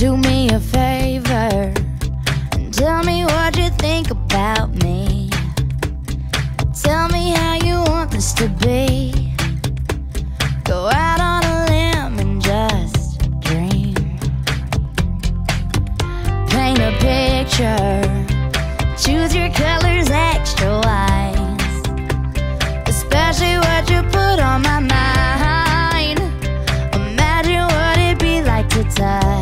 Do me a favor and tell me what you think about me. Tell me how you want this to be. Go out on a limb and just dream. Paint a picture. Choose your colors extra wise. Especially what you put on my mind. Imagine what it'd be like to touch